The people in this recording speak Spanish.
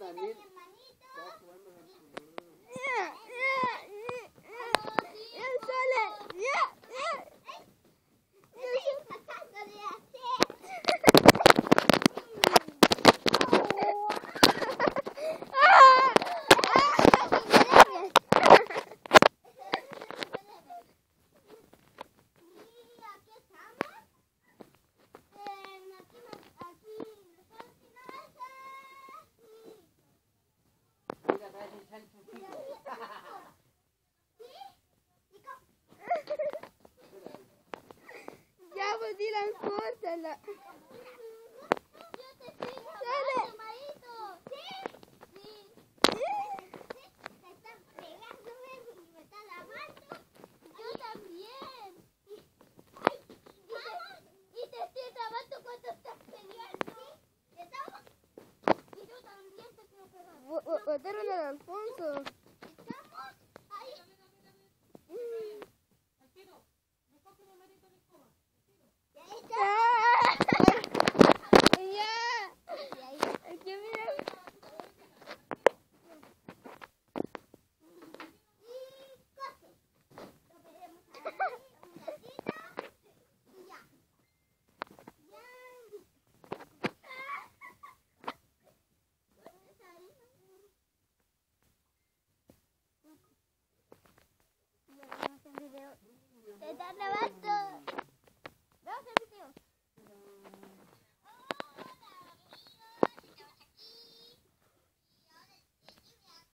d'année Córtala. Yo. ¿Sí? Sí. Sí, te están pegando me están lavando. Yo también. Y, te estoy grabando cuando estás peleando. Y yo también te quiero pegar. Al Alfonso.